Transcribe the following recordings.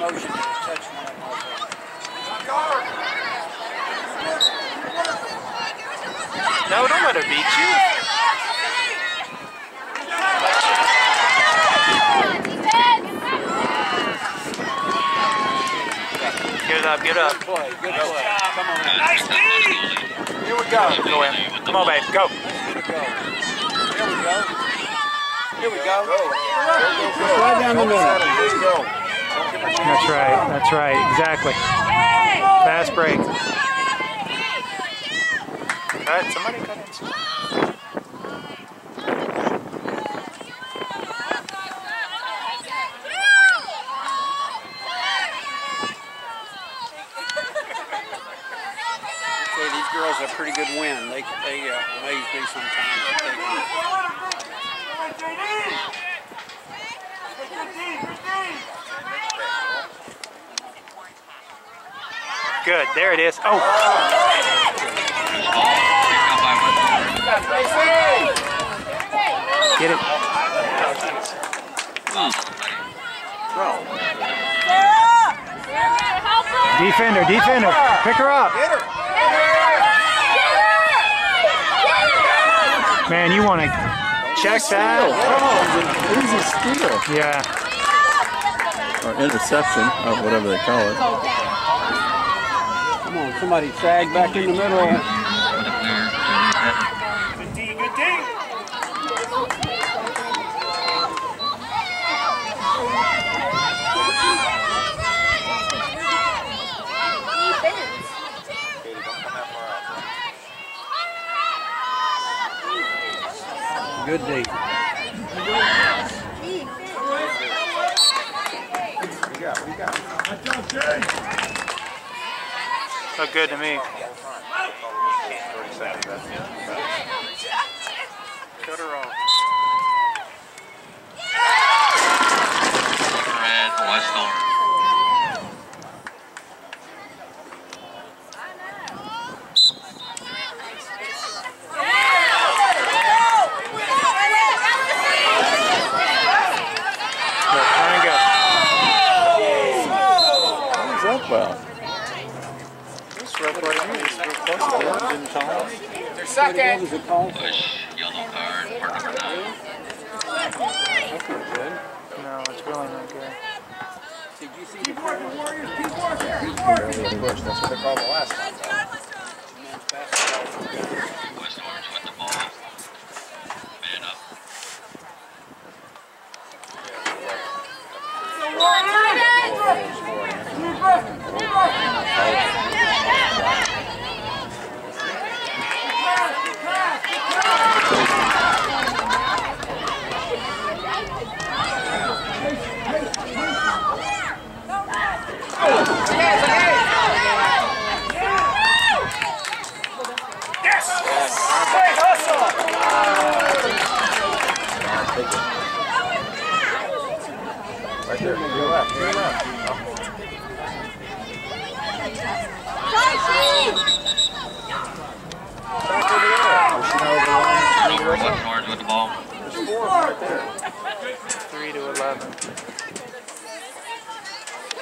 motion to touch one No, don't let her beat you. Get up, get it up. play. Good play. Come on. Nice Here we go. Go in. Come on, babe, go. Here we go. Here we go. Here we go. Right down the middle. That's right, that's right, exactly. Fast break. Cut, somebody cut it. Say these girls have pretty good wind. They they uh, amaze me sometimes. If they can- Good, there it is. Oh, get it. Defender, defender, pick her up. Man, you want to check that? Easy steal. Yeah. Or interception, or whatever they call it. Come on, somebody tag back in the middle. Good D, good D. Good D. Look good to me. Cut her off. Red, West Orange. Look, turn and go. Who's that well? This ref right here is real close to it. Didn't call it. What was? Push, yellow card, part number nine. That's not good. No, it's really not good. Did you see the That's what they called the last time. men's basketball? West Orange with the ball. Man up. Yes!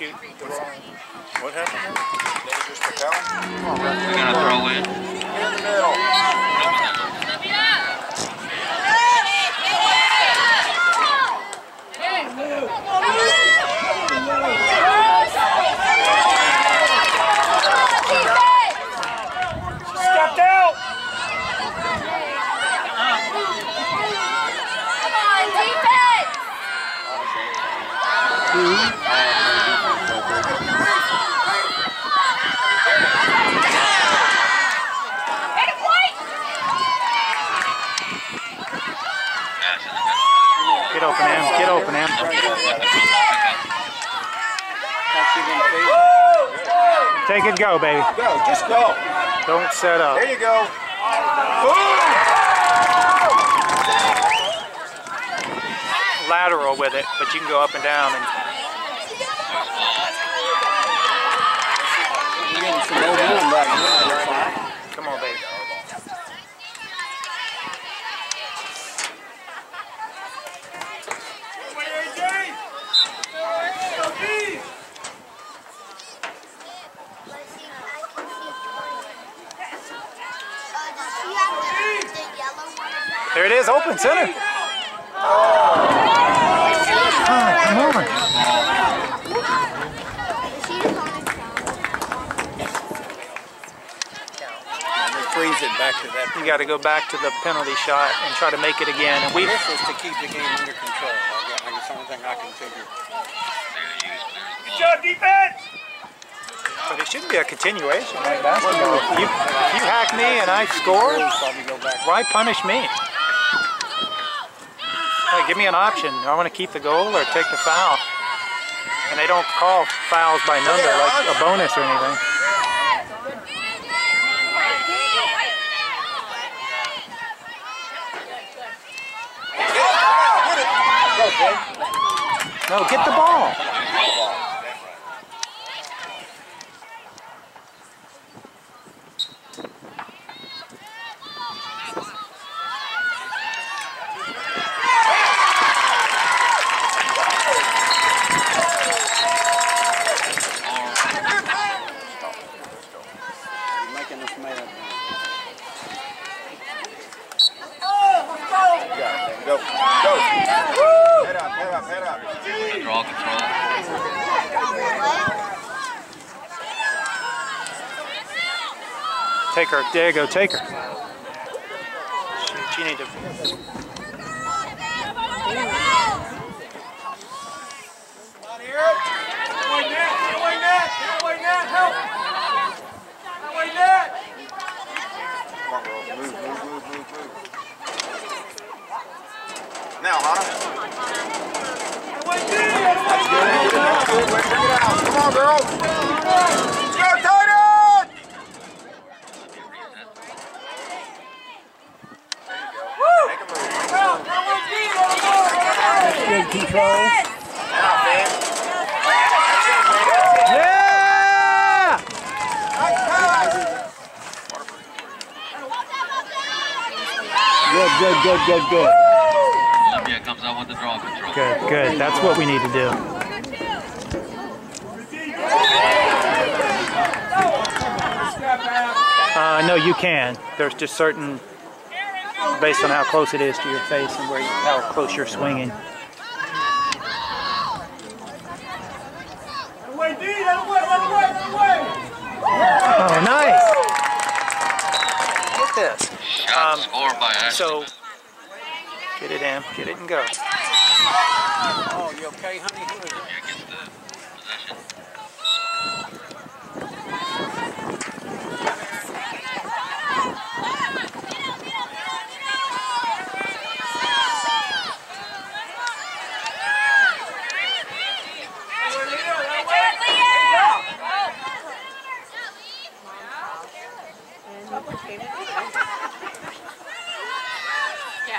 shoot the wrong. What happened? Dangerous propel. Come on. We're gonna throw in. Stepped out! Get open, Em. Get open, Em. Can't shoot in the face. Take it, go, baby. Go, just go. Don't set up. There you go. Boom! Lateral with it, but you can go up and down. And You're getting some momentum right now. You're fine. come on, baby. There it is, open center. Ah, come on. Freeze it back to that. You got to go back to the penalty shot and try to make it again. And we This is to keep the game under control. I guess that's the only thing I can figure. Good job, defense. But it shouldn't be a continuation like basketball. You, you hack me and I score, Rules probably go back. why punish me? Give me an option. I want to keep the goal or take the foul. And they don't call fouls by number like a bonus or anything. No, get the ball. You're making us mad. Go, go. Head up, head up, head up. Draw control. Take her. There you go. Take her. She, she need to. Come on, girl. Move, move, move, move, move. Now, Hannah. That's good. That's good. Let's bring it out. Come on, girl. Let's go, Titan! Make a move. Good. Now. Good, good, good, good, good. Olympia comes out with the draw control. Good, good. That's what we need to do. Uh, no, you can. There's just certain, based on how close it is to your face and where you, how close you're swinging. Oh, nice. Look at this. Um, scored by Ashley. So, get it in, get it and go. Oh, you okay, honey? Who is it? Here gets the possession.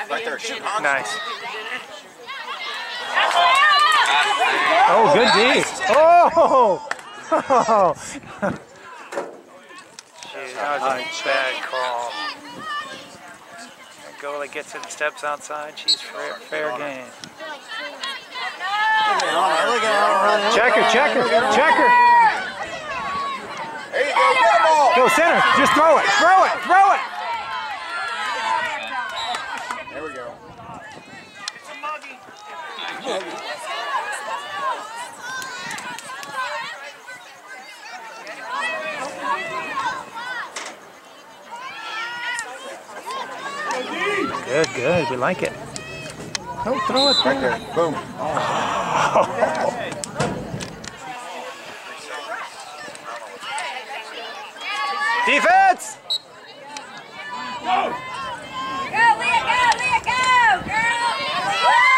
Right there. Shoot, Hannah. Nice. Oh, good D. Oh! oh. Jeez, that was a bad call. That goalie gets it and steps outside. She's fair, fair game. Look at her running. Check her, check her, check her. There you go. Get them all. Go center. Just throw it, throw it, throw it. Good, good. We like it. Oh, throw it Right there. there. Boom. Defense! Oh. Go, Leah, go, Leah, go, girl! Woo!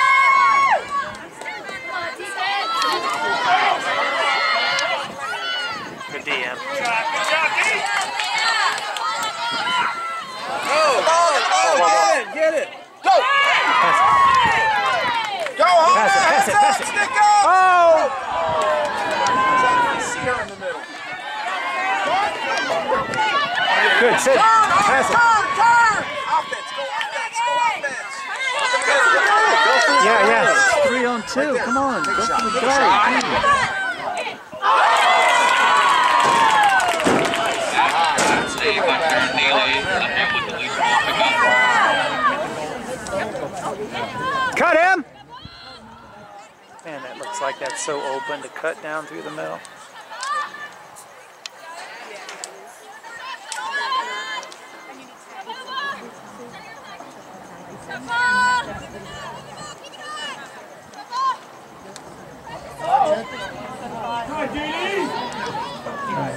Pass it. Pass it. Turn, turn! Offense, go offense, go offense. Yeah, yeah. Three on two. Come on. Go for the goal. Save by Karen Neely. And with the lead ball pickup. Cut him! Man, that looks like that's so open to cut down through the middle.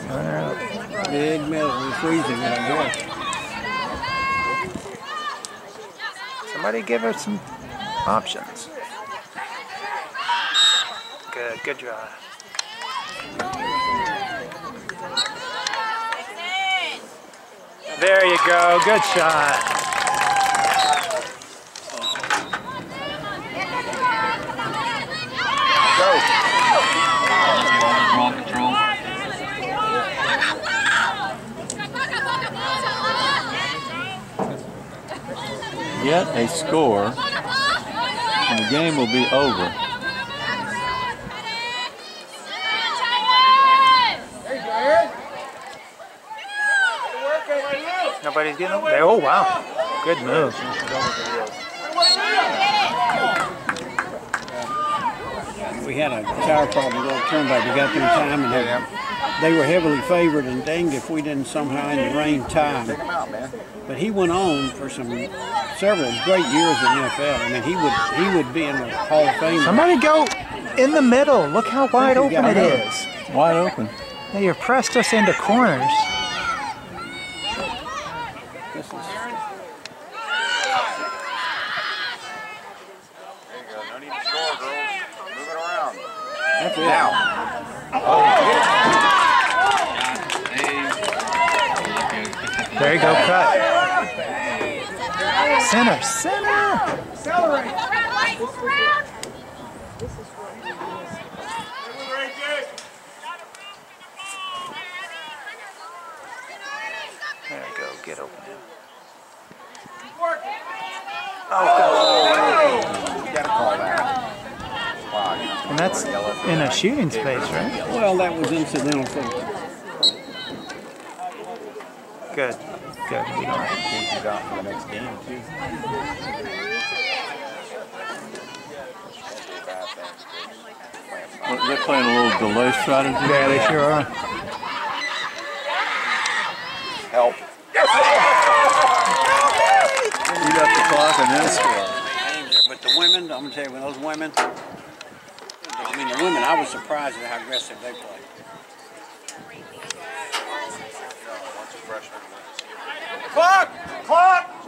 Big middle, we're freezing it, I guess. Somebody give us some options. Good, good drive. There you go, good shot. Get a score, and the game will be over. Nobody's getting over there. Oh, wow. Good move. We had a tower problem go turn back. We got them time and they, they were heavily favored and dang if we didn't somehow in the rain time. Take him out, man. But he went on for some several great years in the NFL. I mean he would he would be in the Hall of Fame. Somebody go in the middle. Look how wide open it is. Wide open. Yeah, you've pressed us into corners. This is There you go. No need to score, girls. Move it around. that's it. Now. There you go, cut. Center, center. There you go, get open. Oh, You gotta call that. Wow. And that's in a shooting space, right? Well, that was incidental to Good, good. We don't- Kids you got for the next game, too. Well, They're playing a little delay strategy. Yeah, they sure are. Help. Beat up the clock and then score. But the women, I'm gonna tell you, when those women, I mean the women, I was surprised at how aggressive they played. Clock! Clock!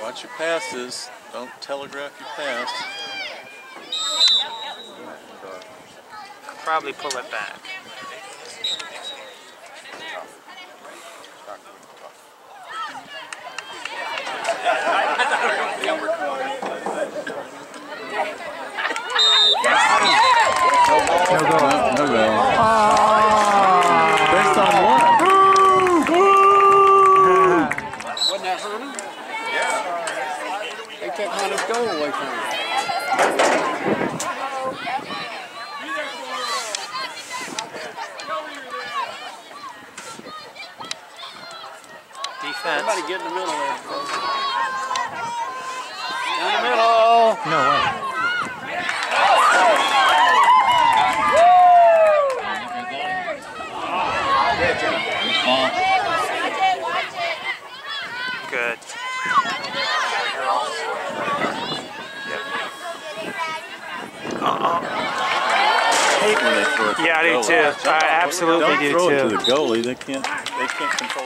Watch your passes. Don't telegraph your pass. Probably pull it back. No goal. No, no go. Based on what? Wasn't that Herman? Yeah. They took Hunter's goal away from him. Defense. Somebody get in the middle there. folks. Down the middle. No way. Good. hate when they throw it to Yeah, I the do too. I absolutely Don't do throw it to the goalie. They can't. They can't control. the